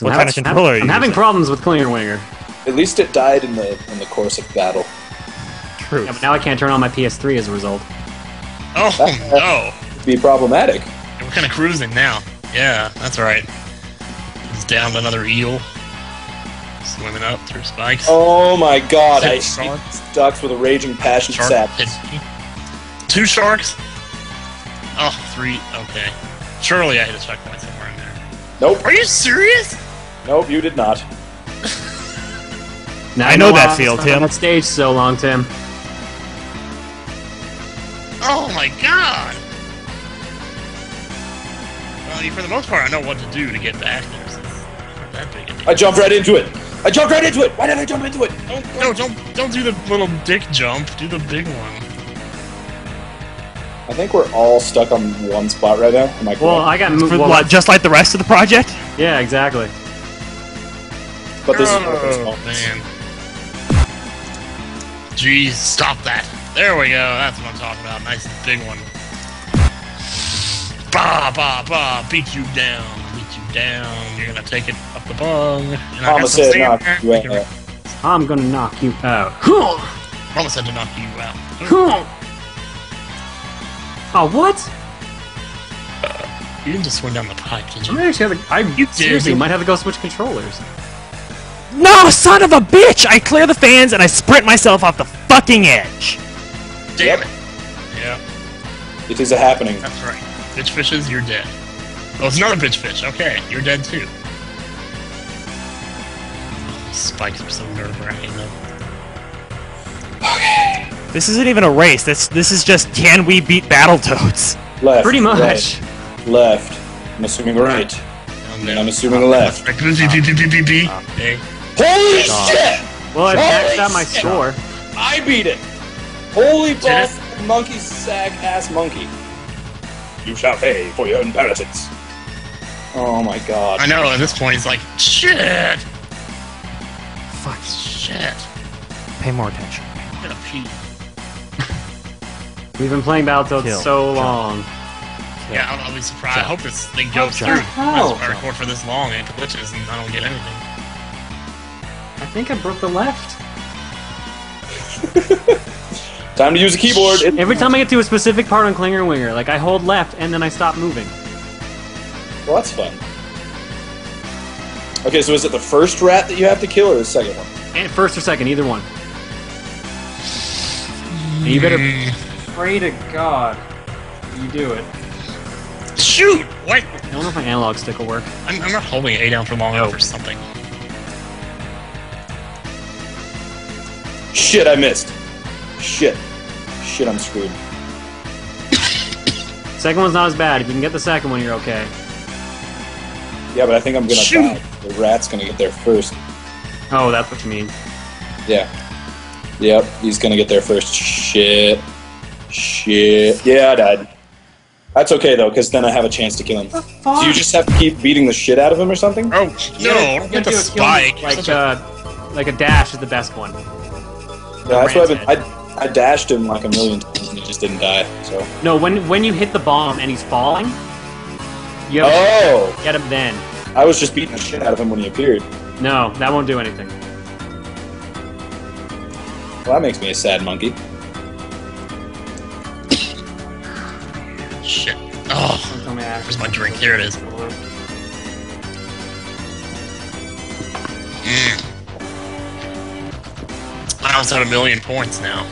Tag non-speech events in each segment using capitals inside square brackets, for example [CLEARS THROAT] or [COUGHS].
What I'm kind of having- controller are you I'm having problems with Clinger Winger. At least it died in the in the course of battle. True. Yeah, but now I can't turn on my PS3 as a result. Oh [LAUGHS] no! Be problematic. We're kind of cruising now. Yeah, that's right. He's down another eel. Swimming up through spikes. Oh my god, I Six hate ducks with a raging passion Shark sap. Two sharks? Oh, three. Okay. Surely I hit a checkpoint somewhere in there. Nope, Are you serious? Nope, you did not. [LAUGHS] Now I you know that feel, Tim. on That stage so long, Tim. Oh my god! Well, for the most part, I know what to do to get back there. So it's not that big a deal. I jumped right into it. I jumped right into it. Why did I jump into it? Don't, no, don't, don't do the little dick jump. Do the big one. I think we're all stuck on one spot right now. Am I correct? Well, I got moved. Well, what, just like the rest of the project? yeah, exactly. But this oh, is one of those oh, moments. man. Jeez, stop that. There we go. That's what I'm talking about. Nice big one. Bah, bah, bah. Beat you down. Beat you down. You're gonna take it up the bung. And I Mama got some said knock you We can- out. I'm gonna knock you out. Mama said to knock you out. Oh, what? You didn't just swing down the pipe, did I you? might actually have. A, I You seriously did. might have to go switch controllers. No, son of a bitch! I clear the fans and I sprint myself off the fucking edge. Damn Yep. it. Yeah, It is a happening. that's right. Bitch fishes, you're dead. Oh, it's another bitch fish. Okay, you're dead too. Spikes are so nerve wracking though. This isn't even a race. This this is just can we beat Battletoads? Left. Pretty much. Right, left. I'm assuming right. Oh, Down And I'm assuming left. Holy God. shit! Well, I Holy maxed out my shit. score. I beat it! Holy Did balls, monkey sack ass monkey. You shall pay for your inheritance. Oh my god. I know, at this point, he's like, shit! Fuck. Shit. Pay more attention. I'm gonna pee. [LAUGHS] We've been playing Battletoads so Jump. long. Yeah, I'll, I'll be surprised. I hope this thing goes Jump. through. How? If I record for this long and it glitches and I don't get anything. I think I broke the left. [LAUGHS] Time to use a keyboard. It- Every time I get to a specific part on Clinger and Winger, like I hold left and then I stop moving. well, that's fun. Okay, so is it the first rat that you have to kill or the second one? And first or second, either one. And you better pray to God you do it. shoot! What? I don't know if my analog stick will work. I'm, I'm not holding A down for long enough or something. Shit, I missed. Shit. Shit, I'm screwed. Second one's not as bad. If you can get the second one, you're okay. Yeah, but I think I'm gonna Shoot. die. The rat's gonna get there first. Oh, that's what you mean. Yeah. Yep, he's gonna get there first. Shit. Shit. Yeah, I died. That's okay though, because then I have a chance to kill him. So you just have to keep beating the shit out of him or something? Oh, no, don't get the do a spike. Like, uh, like a dash is the best one. Yeah, that's what I've been. I, I dashed him like a million times and he just didn't die. So. No, when when you hit the bomb and he's falling, you have Oh, to get him then. I was just beating the shit out of him when he appeared. No, that won't do anything. Well, that makes me a sad monkey. Shit. Oh, Tell me that. where's my drink? Here it is. Mm. I almost have a million points now.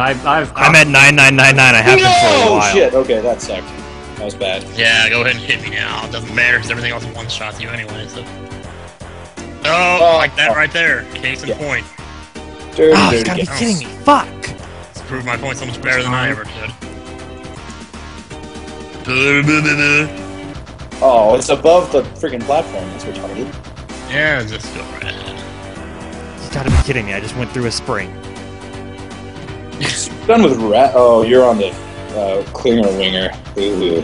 I've, I've I'm at 9999. I have been for a Oh while. shit! Okay, that sucked. That was bad. Yeah, go ahead and hit me now. It doesn't matter because everything else one shots you anyway. So. Oh, Oh, like that oh. right there. Case in Yeah. point. Dirty, Oh, ah, dirty you gotta be game. kidding me. Fuck. It's proved my point so much better than I ever could. Oh, it's above the freaking platform. That's retarded. Yeah, just go right ahead. You gotta be kidding me. I just went through a spring. Done with rat. Oh, you're on the uh, clinger winger. Ooh.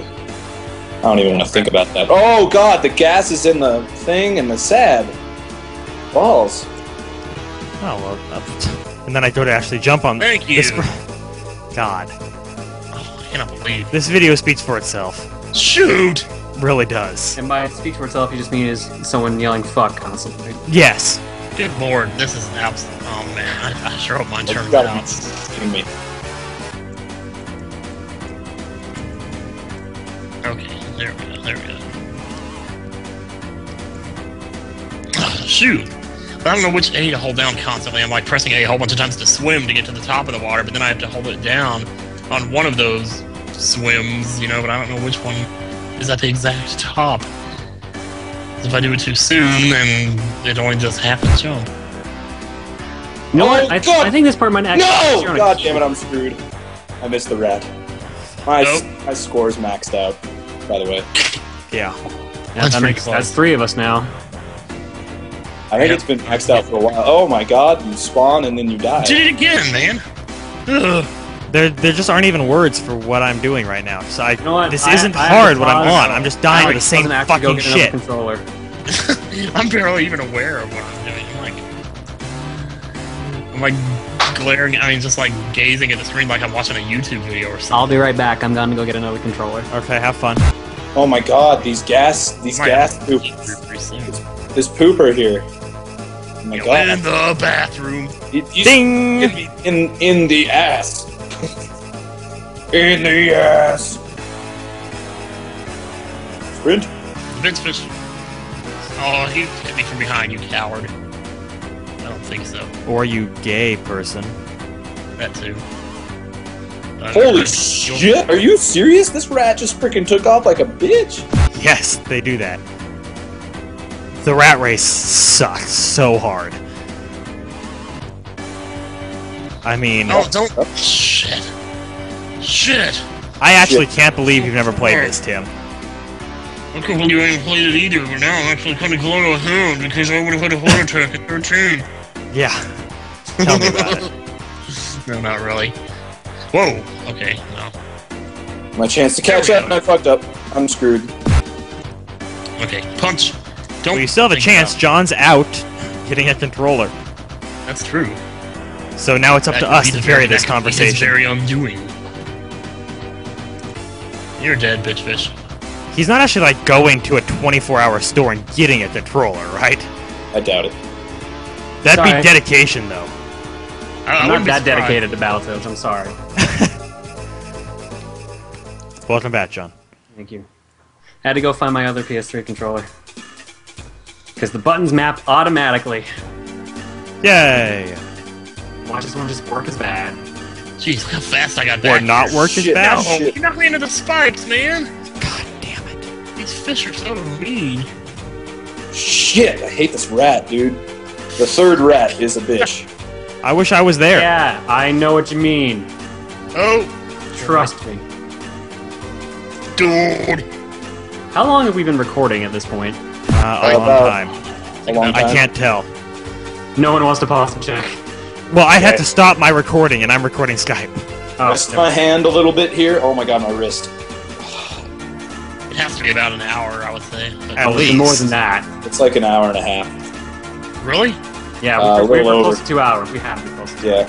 I don't even want to think about that. Oh god, the gas is in the thing and the sad balls. Oh well. uh, And then I go to actually jump on Thank the you. spr- [LAUGHS] God, Oh, I cannot believe. this video speaks for itself. Shoot! really does. And by speak for itself, you just mean is someone yelling "fuck" constantly. Yes. Good lord, this is an absolute. Oh man, I, I sure hope mine turns out. kidding me. Okay, there we go, there we go. Ah, Shoot! But I don't know which A to hold down constantly. I'm like pressing A a whole bunch of times to swim to get to the top of the water, but then I have to hold it down on one of those swims, you know, but I don't know which one is at the exact top. 'Cause If I do it too soon, then it only does half the jump. You know Oh, what? I, God! I think this part might actually. No! you're on a- God damn it, I'm screwed. I missed the rat. My, Nope. my score's maxed out, by the way. Yeah. Yeah, That's that makes, that's three of us now. I think Yeah. it's been maxed out for a while. Oh my god, you spawn and then you die. Did it again, man! Ugh. There, there just aren't even words for what I'm doing right now. So I, You know what? this I- isn't I hard have what I'm on. I'm just dying of the same doesn't actually go fucking shit. Controller. [LAUGHS] I'm barely even aware of what I'm doing. I'm like, I'm like glaring. I mean, just like gazing at the screen like I'm watching a YouTube video or something. I'll be right back. I'm gonna go get another controller. Okay, have fun. Oh my god, these gas, these Might gas have to poop, eat pretty soon. this pooper here. Oh my Yo, god. in the bathroom. You- you Ding! In, in the ass. In the ass. Sprint? Vince Fish. Oh, he hit me from behind, you coward. I don't think so. Or you gay person. That too. Holy shit, are you serious? This rat just freaking took off like a bitch. Yes, they do that. The rat race sucks so hard. I mean, Oh, don't. Shit. Shit. I actually can't believe you've never played this, Tim. I can't believe I haven't played it either, but now I'm actually kind of glad I have because I would have had a heart attack at 13. Yeah. Tell me about it. [LAUGHS] No, not really. Whoa. Okay. No. My chance to catch up and I fucked up. I'm screwed. Okay. Punch. Don't. Well, you still have a chance. about Jon's out getting a controller. it. That's true. So now it's up That to us to the carry this that could be his conversation. very undoing. You're dead, bitch fish. He's not actually like going to a 24-hour store and getting a controller, right? I doubt it. That'd Sorry. be dedication, though. I, I I'm wouldn't that surprised. dedicated to Battletoads. I'm sorry. [LAUGHS] Welcome back, Jon. Thank you. I had to go find my other PS3 controller because the buttons map automatically. Yay! Watch this one just work as bad. Jeez, look how fast I got Or back. not here. work as Shit, bad? No, you knocked me into the spikes, man. God damn it. These fish are so mean. Shit, I hate this rat, dude. The third rat is a bitch. [LAUGHS] I wish I was there. Yeah, I know what you mean. Oh, Trust me. dude. How long have we been recording at this point? Uh, a long time. A long time. I can't tell. No one wants to pause and check. Well, I had to stop my recording, and I'm recording Skype. Oh, Rest my hand a little bit here. Oh my god, my wrist. It has to be about an hour, I would say. At oh, least. more than that. It's like an hour and a half. Really? Yeah, Uh, we, a we little were close to two hours. We have to be close to two Yeah.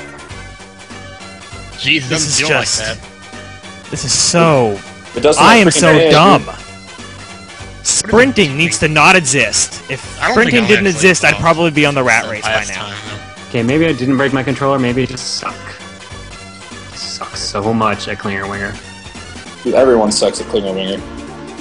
Jeez, it This is just- like that. This is so. It doesn't I am so hit, dumb. dude. Sprinting needs to not exist. If I don't think sprinting didn't exist, I'd probably be on the rat race by now. time, though. Okay, maybe I didn't break my controller. Maybe I just suck. Sucks so much at Clinger Winger. Dude, everyone sucks at Clinger Winger.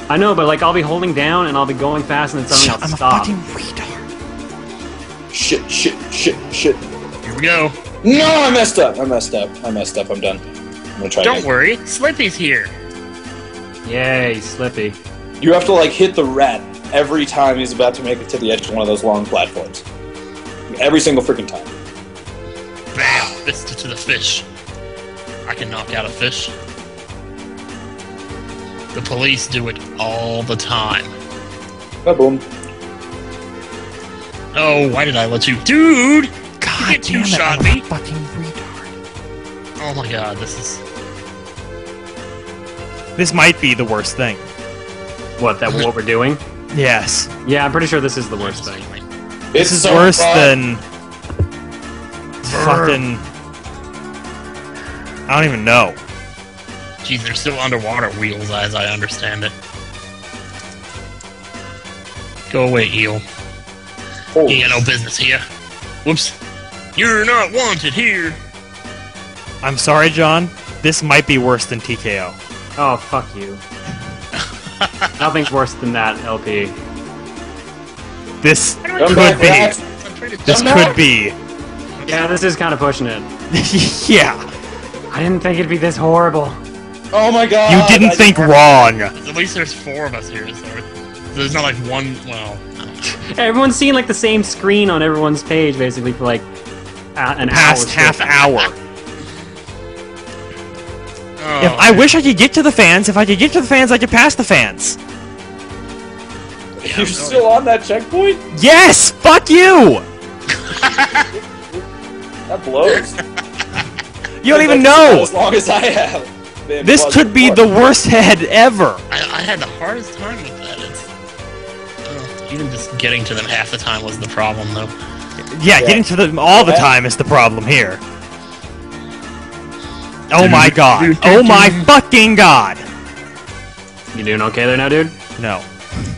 I know, but like I'll be holding down and I'll be going fast and then suddenly I'll I'm a stop. fucking retard. Shit, shit, shit, shit. Here we go. No, I messed up. I messed up. I messed up. I'm done. I'm gonna try Don't again. worry, Slippy's here. Yay, Slippy. You have to like hit the rat every time he's about to make it to the edge of one of those long platforms. Every single freaking time. Bam! Fist to the fish. I can knock out a fish. The police do it all the time. boom. Oh, why did I let you, dude? God get damn it! two-shot I'm a me. fucking retard. Oh my god, this is. This might be the worst thing. What, that what we're doing? Yes. Yeah, I'm pretty sure this is the worst thing. It's This is so worse fun. than fucking. I don't even know. Jeez, they're still underwater wheels, as I understand it. Go away, eel. Holy oh. You got no business here. Whoops. You're not wanted here. I'm sorry, Jon. This might be worse than TKO. Oh, fuck you. Nothing's worse than that, LP. This could back, be. Rat. I'm trying to This could be. Yeah, this is kind of pushing it. [LAUGHS] yeah. I didn't think it'd be this horrible. Oh my god! You didn't I- think wrong. At least there's four of us here, so there's not like one. Well, I don't know. Everyone's seeing like the same screen on everyone's page basically for like a- an Past hour. half hour. Oh, If I wish I could get to the fans, if I could get to the fans, I could pass the fans. You're still on that checkpoint? Yes! Fuck you! [LAUGHS] That blows. [LAUGHS] You don't even know! [LAUGHS] As long as I have. been This could be fun. the worst head ever. I, I had the hardest time with that. It's, uh, even just getting to them half the time was the problem, though. Yeah, getting to them all the time is the problem here. Oh my god. Oh my fucking god. You doing okay there now, dude? No.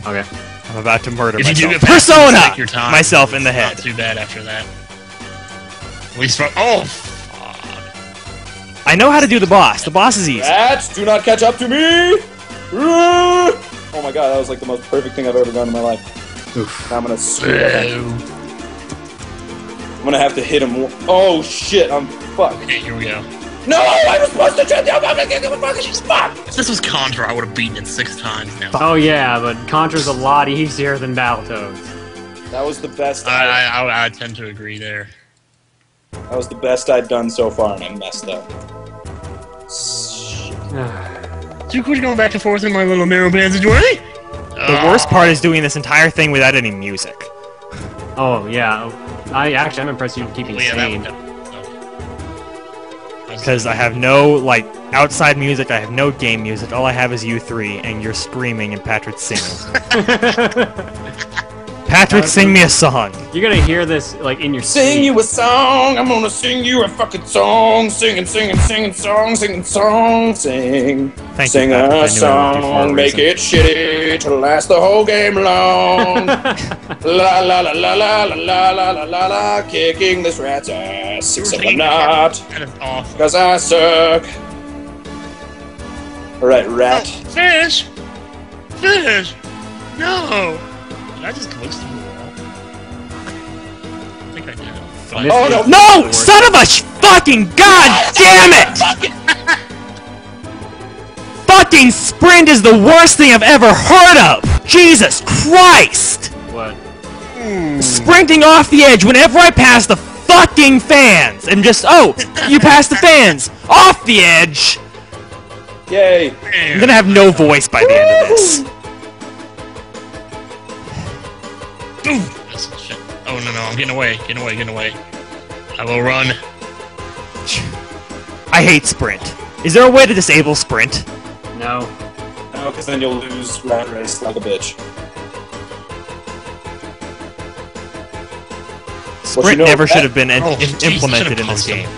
Okay. I'm about to murder If you do myself. get past it, Persona! take your time. Myself in the head. Not too bad after that. We least for oh, fuck. I know how to do the boss. The boss is easy. Rats, do not catch up to me! Oh my god, that was like the most perfect thing I've ever done in my life. Oof. Now I'm gonna screw it up. Boo. I'm gonna have to hit him. Oh shit, I'm fuck. Okay, here we go. No, I was supposed to try the fucking fuck! If this was Contra, I would have beaten it six times now. Oh yeah, but Contra's a lot easier than Battletoads. That was the best. I, I, I, I, I tend to agree there. that was the best I'd done so far, and I messed up. [SIGHS] So quit going back and forth in my little narrow passageway. The worst part is doing this entire thing without any music. oh yeah. I actually I'm impressed you're keeping oh, Well, yeah, that sane. would Because I have no, like, outside music, I have no game music. All I have is you three, and you're screaming and Patrick's singing. [LAUGHS] [LAUGHS] Patrick, sing me a song. You're gonna hear this like in your Sing sleep. you a song, I'm gonna sing you a fucking song. Singing, singing, singing song, singing song, sing. Thank sing you, Patrick. I a knew I loved you for a song, make reason. it shitty to last the whole game long. [LAUGHS] la la la la la la la la la la la, kicking this rat's ass, except I'm not, That is awesome. cause I suck. Alright, rat. Oh, fish! Fish! No! Did I just glitch through the wall? I think I did. But This Oh, no. No! worst. Son of a sh- fucking god damn it! [LAUGHS] fucking sprint is the worst thing I've ever heard of! Jesus Christ! What? Sprinting off the edge whenever I pass the fucking fans! And just, oh, you passed the fans! Off the edge! Yay. I'm gonna have no voice by the end of this. Ooh, that's shit. Oh no no, I'm getting away, getting away, getting away. I will run. I hate sprint. Is there a way to disable sprint? No. No, because then you'll lose rat race like a bitch. Sprint know, never should have been in- Oh, im- jeez, implemented in this posted. game.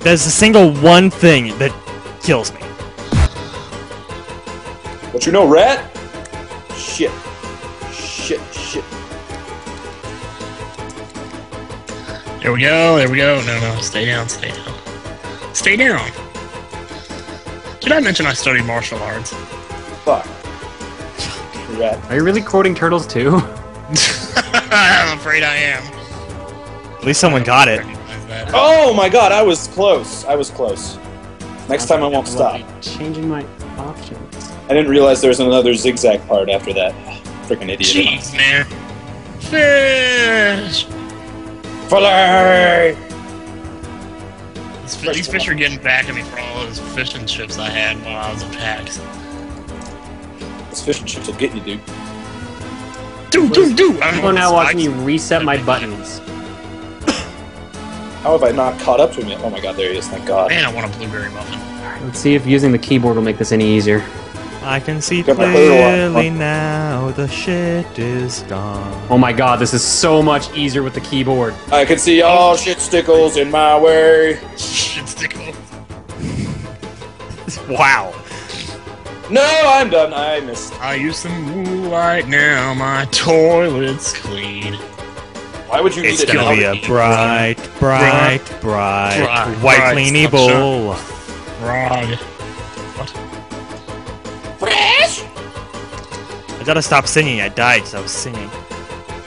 There's a single one thing that kills me. What you know, rat? Shit. Shit, There we go, there we go. No no, stay down, stay down. Stay down. Did I mention I studied martial arts? Fuck. Rat. Are you really quoting Turtles too? [LAUGHS] I'm afraid I am. At least someone got it. Oh my god, I was close. I was close. Next time I won't stop. Changing my options. I didn't realize there was another zigzag part after that. Freaking idiot. Jeez, man. Fish! Filet! These, fi- these fish are getting back at me for all those fish and chips I had while I was at PAX. Those fish and chips will get you, dude. Do, do, do! I don't People are now watching you reset my buttons. How have I not caught up to him yet? Oh my god, there he is, thank god. Man, I want a blueberry muffin. Let's see if using the keyboard will make this any easier. I can see Got my hurdle on. clearly now the shit is gone. Oh my god, this is so much easier with the keyboard. I can see all shit stickles in my way. Shit stickle. [LAUGHS] Wow. No, I'm done. I missed. I use some moonlight now. My toilet's clean. Why would you It's need it? gonna be a bright, bright, bright, Bright, white bright cleany sunshine. bowl. Frog. I gotta stop singing. I died because I was singing.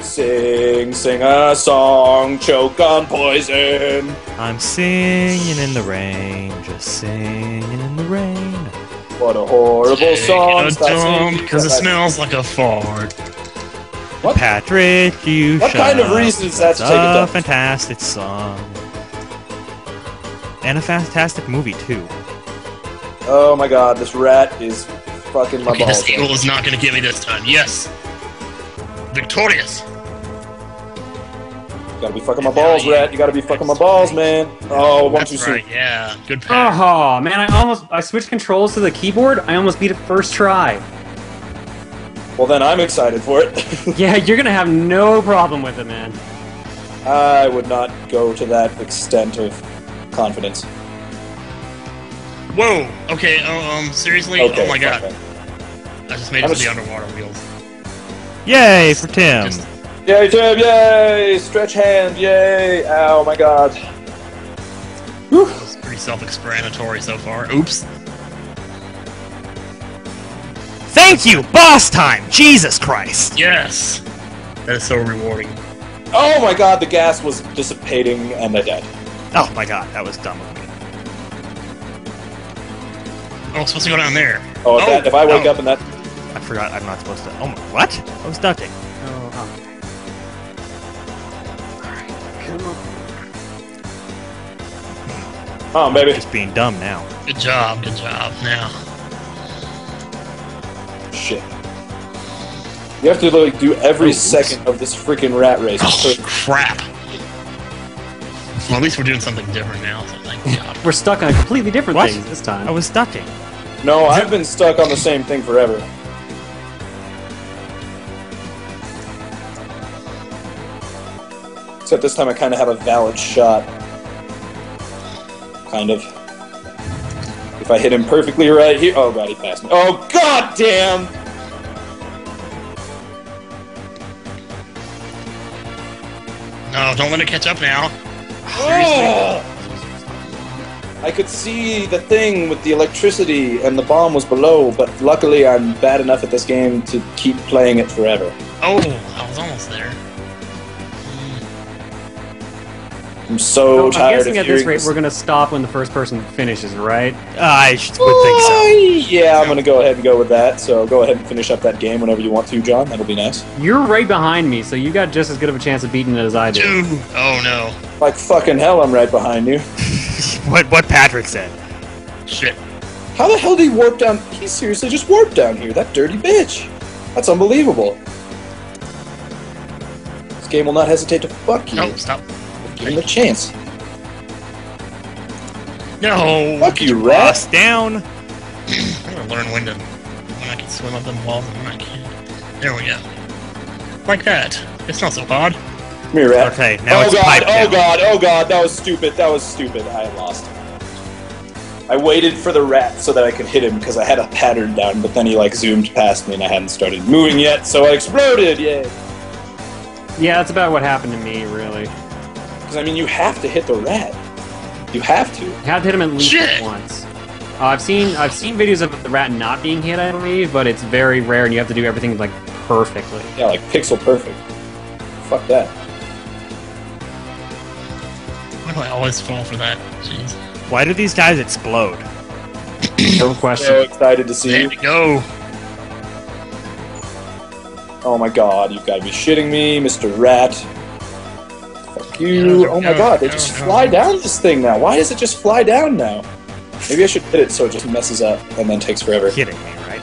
Sing, sing a song, choke on poison. I'm singing in the rain, just singing in the rain. What a horrible Taking song. a Stop dump because it smells like a fart. What? Patrick, you What shut kind of up. reason is that to It's take a a dump? fantastic song. And a fantastic movie, too. Oh my god, this rat is fucking my Okay, balls. this eagle is not going to get me this time. Yes. Victorious. You gotta be fucking my balls, rat. You gotta be fucking my balls, man. Oh, one too That's soon. right. Yeah. Good pass. Oh man, I almost I switched controls to the keyboard. I almost beat it first try. Well, then I'm excited for it. [LAUGHS] Yeah, you're gonna have no problem with it, man. I would not go to that extent of confidence. Whoa. Okay. Oh, um. Seriously. Okay. oh my god. okay. I just made I'm it to a- the underwater wheels. Yay for Tim. Just- Yay, Tim! Yay! Stretch hand! Yay! Ow, my god. It's pretty self-explanatory so far. Oops. Thank you, boss time! Jesus Christ! Yes. That is so rewarding. Oh my god, the gas was dissipating and I died. Oh my god, that was dumb of me. Oh, it's supposed to go down there. Oh, if, that, oh, if I wake oh. up and that. I forgot I'm not supposed to. Oh my, what? I was ducking. Oh, okay. Alright, come on. Oh, baby. Just being dumb now. Good job. Good job. Now. Shit. You have to like do every Oh, oops. second of this freaking rat race. Oh crap. Well, at least we're doing something different now. So thank God. We're stuck on a completely different What? things this time. I was ducking. No, I've been stuck on the same thing forever. Except this time I kind of have a valid shot. Kind of. If I hit him perfectly right here. Oh god, he passed me. Oh god damn! No, don't let it catch up now. Oh! I could see the thing with the electricity and the bomb was below, but luckily I'm bad enough at this game to keep playing it forever. Oh, I was almost there. I'm so So I'm tired guessing of at this hearing rate we're gonna stop when the first person finishes, right? I should, would think so. Yeah, I'm gonna go ahead and go with that. So go ahead and finish up that game whenever you want to, Jon. That'll be nice. You're right behind me, so you got just as good of a chance of beating it as I do. Two. Oh no. Like fucking hell, I'm right behind you. [LAUGHS] What what Patrick said. Shit. How the hell did he warp down? He seriously just warped down here. That dirty bitch. That's unbelievable. This game will not hesitate to fuck you. No, stop. Give him a chance. No. Fuck you, Boss rat. down. I'm gonna learn when to when I can swim up them walls and when I can't. There we go. Like that. It's not so hard. Come here, rat. Okay, now oh it's god, pipe oh down. god, oh god, that was stupid. That was stupid. I lost. I waited for the rat so that I could hit him because I had a pattern down, but then he like zoomed past me and I hadn't started moving yet, so I exploded. Yay! Yeah, that's about what happened to me, really. Because I mean, you have to hit the rat. You have to. You have to hit him at least Shit. once. Uh, I've seen I've seen videos of the rat not being hit, I believe, but it's very rare, and you have to do everything like perfectly. Yeah, like pixel perfect. Fuck that. Why do I always fall for that? Jeez. Why do these guys explode? [COUGHS] No question. So excited to see There you. go. Oh my god, you've got to be shitting me, Mr. Rat. Fuck you. Oh my god, they just fly down this thing now. Why does it just fly down now? Maybe I should hit it so it just messes up and then takes forever. Kidding me, right?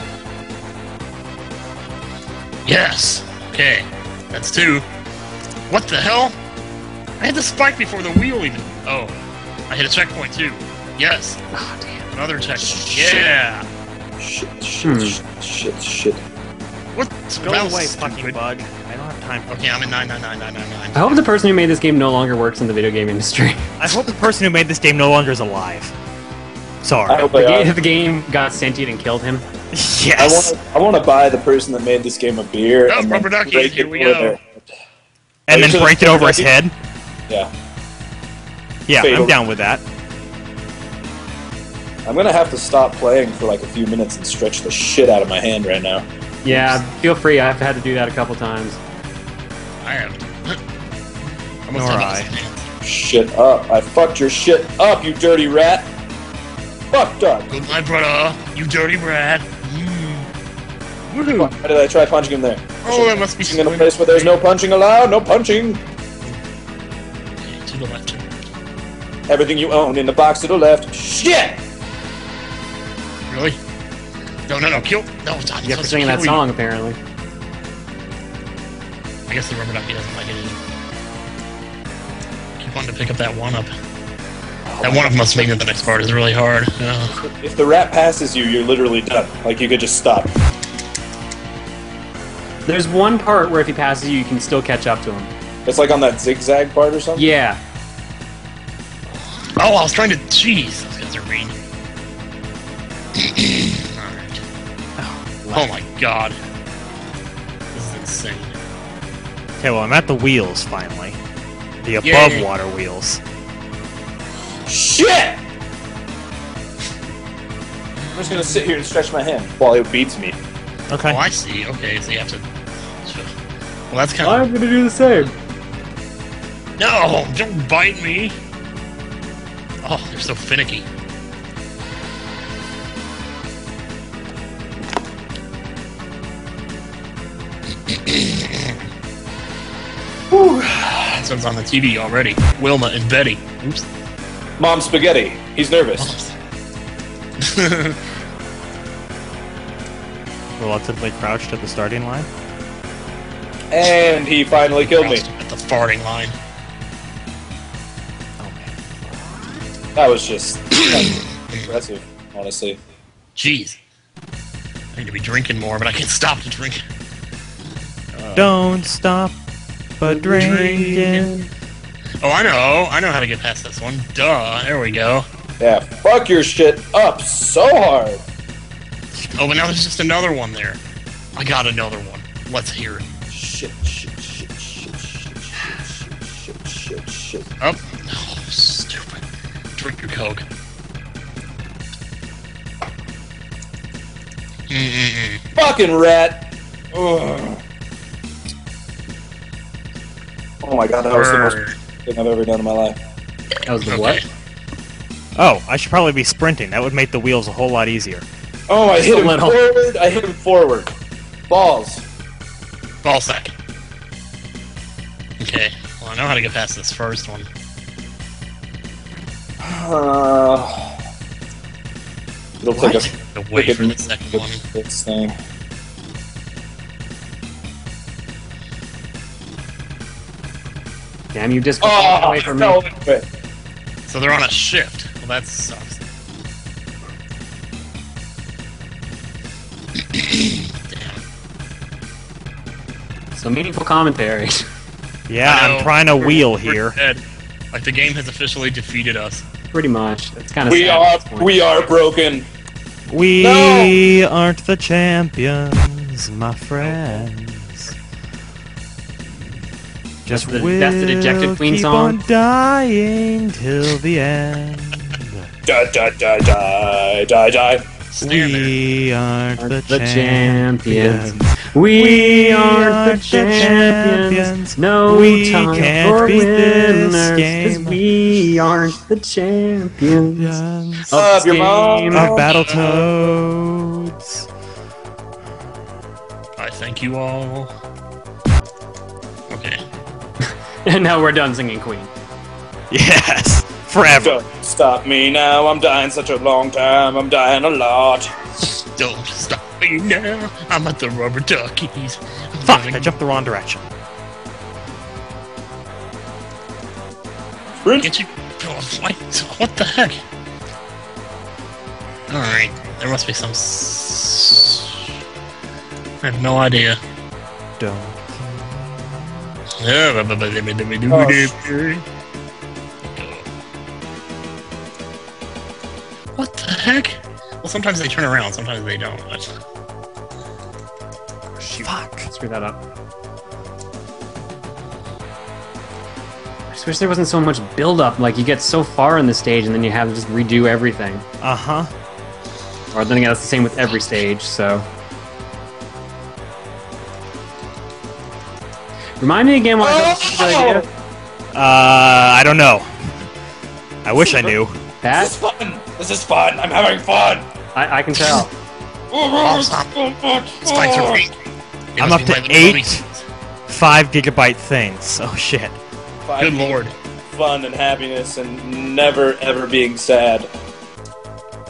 Yes. Okay. That's two. What the hell? I had the spike before the wheel even. Oh. I hit a checkpoint too. Yes. Oh, damn. Another checkpoint. Yeah. Shit, shit, Hmm. shit, shit, shit. What? Go away, stupid. fucking bug. I time Okay, I'm in nine nine nine nine nine nine. I hope the person who made this game no longer works in the video game industry. [LAUGHS] I hope the person who made this game no longer is alive. Sorry. I hope the, game, are. the game got sentient and killed him. I Yes. want I want to buy the person that made this game a beer. Oh, and then rubber duckies, break here it we go. their- And then break it sure over his head. Yeah, Yeah, Fatal. I'm down with that. I'm gonna have to stop playing for like a few minutes and stretch the shit out of my hand right now. Yeah, feel free. I've had to do that a couple times. I have. [LAUGHS] Almost Nor I. Shit up! I fucked your shit up, you dirty rat! Fucked up. Good night, brother. You dirty rat. Mm. Why did I try punching him there? Oh, that must be in a place where there's no punching allowed. No punching. To the left. Everything you own in the box to the left. Shit! Really? No, no, no. Kill. No, it's not. You have to sing that song, apparently. I guess the rubber ducky doesn't like it either. Keep wanting to pick up that one up. That one up must mean that the next part is really hard. Uh, If the rat passes you, you're literally done. Like you could just stop. There's one part where if he passes you, you can still catch up to him. It's like on that zigzag part or something. Yeah. oh, I was trying to. Jeez, those guys are mean. Alright. [CLEARS THROAT] Oh my god. This is insane. Okay, well, I'm at the wheels finally. The above Yay. water wheels. Shit! I'm just gonna sit here and stretch my hand while it beats me. Okay. Oh, I see. Okay, so you have to. Well, that's kind of. I'm gonna do the same. No! Don't bite me! Oh, they're so finicky. This one's on the TV already. Wilma and Betty. Oops. Mom spaghetti. He's nervous. Reluctantly [LAUGHS] crouched at the starting line. And he finally killed me. At the farting line. Oh man. That was just [CLEARS THROAT] impressive, honestly. Jeez. I need to be drinking more, but I can't stop to drink. Don't stop but drinking. Oh, I know. I know how to get past this one. Duh. There we go. Yeah, fuck your shit up so hard. Oh, but now there's just another one there. I got another one. Let's hear it. Shit, shit, shit, shit, shit, shit, shit, shit, shit. Up. Oh, stupid. Drink your Coke. Mm-mm-mm. Fucking rat. Ugh. Oh my god, that was the most thing I've ever done in my life. That was the Okay. what? Oh, I should probably be sprinting. That would make the wheels a whole lot easier. Oh, I hit him little. forward. I hit him forward. Balls. Ball sack. Okay. Well, I know how to get past this first one. Uh, it'll take What? us To wait for the second one. this thing. Damn you, disc Oh, away from fell me. into. So they're on a shift. Well, that sucks. Damn. [CLEARS THROAT] So meaningful commentary. [LAUGHS] Yeah, I know. I'm trying to wheel here. dead. Like the game has officially defeated us. Pretty much. It's kind of We are at this point. we are broken. We aren't the champions, my friends. Just the- will that's the Dejected Queen keep song? on dying till the end. Die, die, die, die, die, die. We aren't Aren't the, the champions. champions. We aren't the champions. No We time can't for beat this winners. 'cause game. we aren't the champions. Champions of Love this your mom. game. of Battletoads. I thank you all. Okay. [LAUGHS] And now we're done singing Queen. Yes, forever. Don't stop me now. I'm dying such a long time. I'm dying a lot. Don't stop me now. I'm at the rubber duckies. I'm Fuck, running- I jumped the wrong direction. Sprint. Get you. Oh, what? What the heck? Alright, there must be some. S- I have no idea. Don't. What the heck? Well, sometimes they turn around, sometimes they don't. But Fuck. Screw that up. I just wish there wasn't so much build up. Like you get so far in the stage and then you have to just redo everything. Uh huh. Or then again, that's the same with every stage. So. Remind me again why I got this idea. Uh, I don't know. I wish I knew. This is fun. This is fun. I'm having fun. I, I can tell. Oh, stop. Spikes are pink. They I'm must up be to letting the eight five gigabyte things. Oh shit. Five Good lord. Fun and happiness and never ever being sad.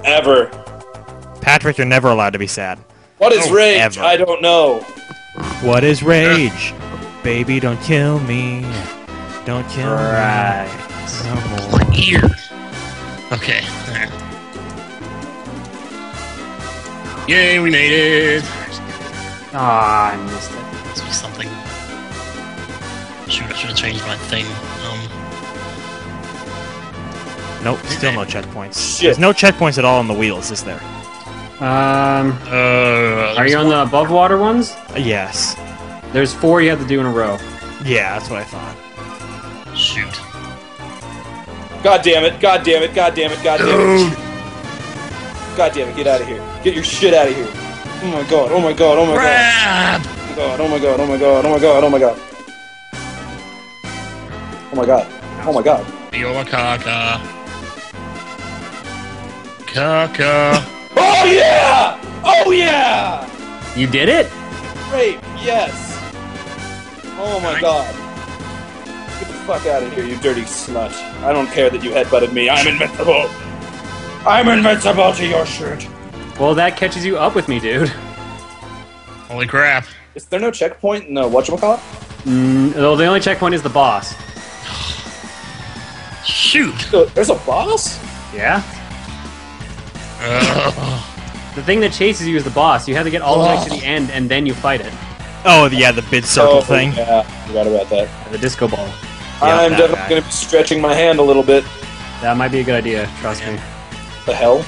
Ever. Patrick, you're never allowed to be sad. What is Oh, rage? ever. I don't know. What is rage? Baby, don't kill me. Don't kill Right. me. No more. Ears. Okay. Yay, we made it. Ah, I missed it. Must be something. Shoot, I should have changed my thing. Um, Nope, still no checkpoints. Shit. There's no checkpoints at all on the wheels, is there? Um, uh, are you on the above water ones? Uh, Yes. There's four you have to do in a row. Yeah, that's what I thought. Shoot. God damn it. God damn it. God damn it. God damn it. God damn it. Get out of here. Get your shit out of here. Oh my god. Oh my god. Oh my god. Grab! Oh, oh my god. Oh my god. Oh my god. Oh my god. Oh my god. Oh my god. Viola caca. Caca. Oh yeah! Oh yeah! You did it? Great. Yes. Oh my Nice. god. Get the fuck out of here, you dirty slut. I don't care that you headbutted me. I'm invincible. I'm invincible to your shirt. Well, that catches you up with me, dude. Holy crap. Is there no checkpoint in the whatchamacallit? Mm, well, the only checkpoint is the boss. Shoot. There's a boss? Yeah? Ugh. The thing that chases you is the boss. You have to get all the way to the end and then you fight it. Oh, yeah, the bid circle Oh, thing. Yeah, forgot about that. The disco ball. Yeah, I'm definitely guy. going to be stretching my hand a little bit. That might be a good idea, trust me. The hell?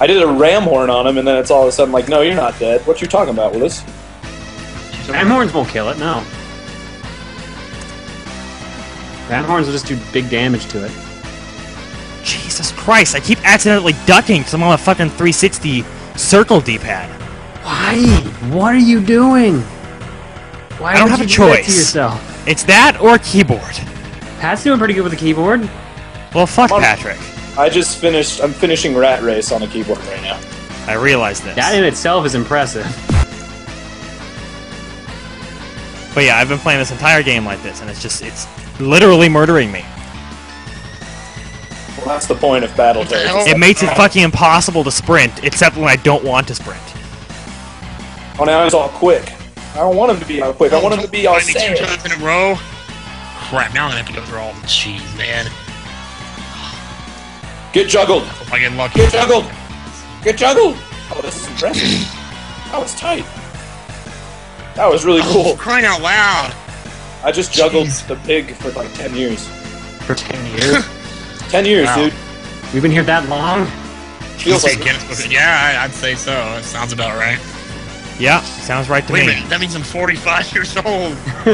I did a ram horn on him, and then it's all of a sudden like, no, you're not dead. What you talking about, Willis? Ram horns won't kill it, no. Ram horns will just do big damage to it. Jesus Christ, I keep accidentally ducking because I'm on a fucking 360 circle D-pad. Why? What are you doing? Why I don't would have you a do that to choice. yourself? It's that or keyboard. Pat's doing pretty good with the keyboard. Well, fuck Come on. Patrick. I just finished. I'm finishing Rat Race on a keyboard right now. I realize this. That in itself is impressive. But yeah, I've been playing this entire game like this, and it's just, it's literally murdering me. Well, that's the point of Battletoads. the? Oh. It makes it fucking impossible to sprint, except when I don't want to sprint. Oh, now he's all quick. I don't want him to be all quick. I want him to be all Find me two sad. times in a row. Crap, now I'm gonna have to go through all the cheese, man. Get juggled. Hope I get lucky. Get juggled. Get juggled. Oh, this is impressive. That was tight. That was really Oh, cool. crying out loud. I just juggled Jeez. the pig for like 10 years. For 10 years. [LAUGHS] 10 years, Wow. dude. We've been here that long? Feels like Guinness Book- yeah, I- I'd say so. That sounds about right. Yeah, sounds right to Wait a me. minute, that means I'm 45 years old. [LAUGHS]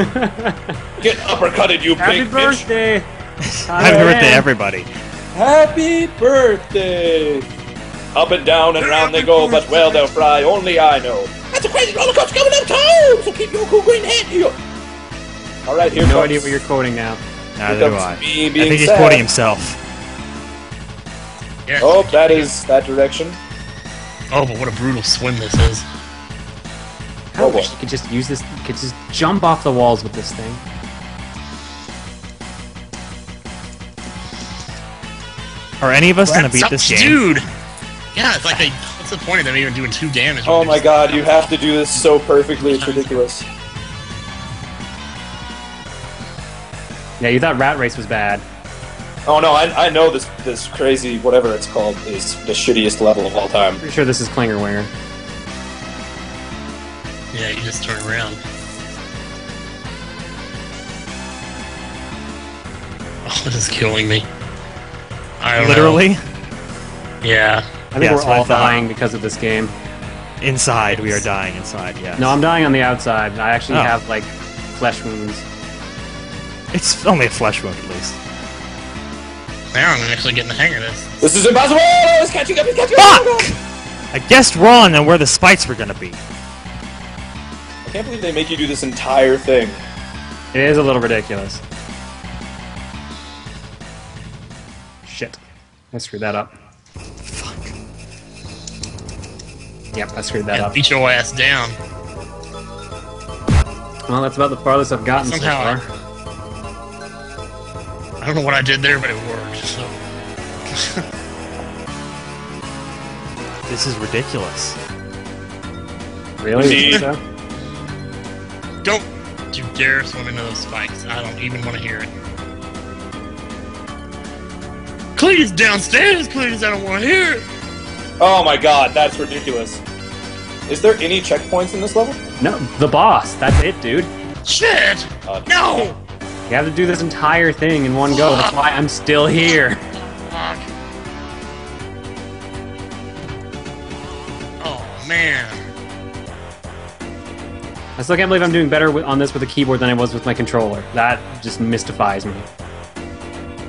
get uppercutted, you Happy pig bitch. birthday! [LAUGHS] Happy birthday, everybody. Happy birthday! Up and down and round they go, but well they'll fry, only I know. That's a crazy roller coaster coming up town, so keep your cool green head here. Alright, here No comes, idea what you're quoting now. Neither do I. me I being think he's quoting himself. Yeah. Oh, that is that direction. Oh, but what a brutal swim this is. I Oh, wish boy. you could just use this, you could just jump off the walls with this thing. Are any of us gonna beat this sucks, game? Dude! Yeah, it's like they. What's the point of them even doing two damage? Oh my they just- god, you have to do this so perfectly, it's ridiculous. Yeah, you thought Rat Race was bad. Oh no, I, I know this this crazy whatever it's called is the shittiest level of all time. Pretty sure this is Clinger Winger. Yeah, you just turn around. [LAUGHS] Oh, this is killing me. I don't know. Literally? Yeah. I think Yeah, we're that's what I all dying because of this game. Inside, we are dying inside. yeah. No, I'm dying on the outside. I actually Oh. have like flesh wounds. It's only a flesh wound, at least. Now I'm actually getting the hang of this. This is impossible! It's catching up, it's catching up! Fuck! I guessed wrong on where the spikes were gonna be. I can't believe they make you do this entire thing. It is a little ridiculous. Shit. I screwed that up. Fuck. Yep, I screwed that Yeah, up. beat your ass down. Well, that's about the farthest I've gotten Somehow so far. I don't know what I did there, but it worked. So [LAUGHS] This is ridiculous. Really? Dare swim into those spikes. I don't even want to hear it. Please downstairs, please. I don't want to hear it. Oh my god, that's ridiculous. Is there any checkpoints in this level? No, the boss. That's it, dude. Shit! Uh, No! You have to do this entire thing in one go. That's why I'm still here. Still can't believe I'm doing better with, on this with a keyboard than I was with my controller. That just mystifies me.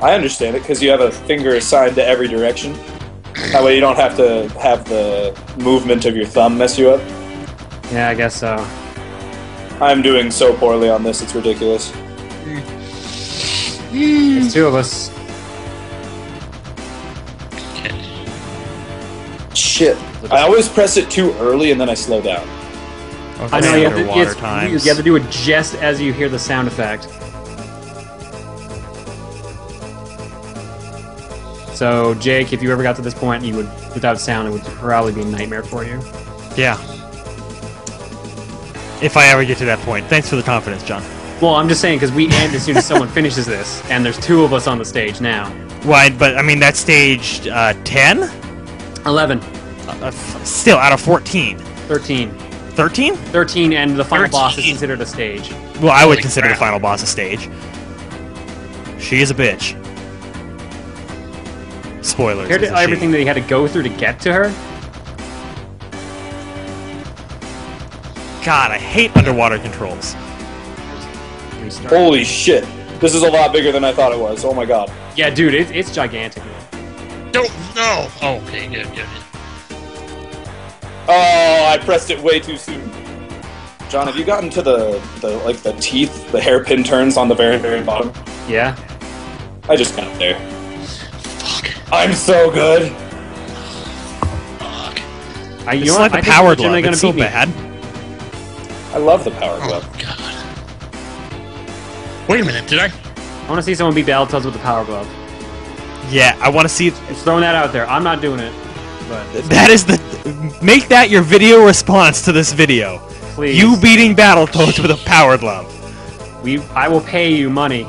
I understand it because you have a finger assigned to every direction. That way you don't have to have the movement of your thumb mess you up. Yeah, I guess so. I'm doing so poorly on this, it's ridiculous. It's two of us. Shit. I always press it too early and then I slow down. I know you have, to, you have to do it just as you hear the sound effect. So, Jake, if you ever got to this point, you would, without sound, it would probably be a nightmare for you. Yeah. If I ever get to that point. Thanks for the confidence, Jon. Well, I'm just saying because we end as soon as someone [LAUGHS] finishes this, and there's two of us on the stage now. Why? But I mean, that's stage uh, 10? Eleven, Uh, still out of 14. 13. 13? 13, and the final boss is considered a stage. Well, I would Holy consider crap. the final boss a stage. She is a bitch. Spoilers. Compared it's to a she. everything that he had to go through to get to her, God, I hate underwater controls. restart. Holy shit. This is a lot bigger than I thought it was. Oh my god. Yeah, dude, it, it's gigantic. Man. Don't no. Oh, okay, good, good. Oh, I pressed it way too soon. Jon, have you gotten to the, the like the teeth, the hairpin turns on the very, very bottom? Yeah. I just got there. Fuck. I'm so good. Fuck. I, you It's know like the I power glove. legitimately It's so gonna beat me. bad. I love the power oh, glove. Oh god. Wait a minute. Did I? I want to see someone beat Battletoads with the power glove. Yeah, I want to see. Just throwing that out there. I'm not doing it, but That is the. Make that your video response to this video. please, You beating Battletoads with a power glove. we, I will pay you money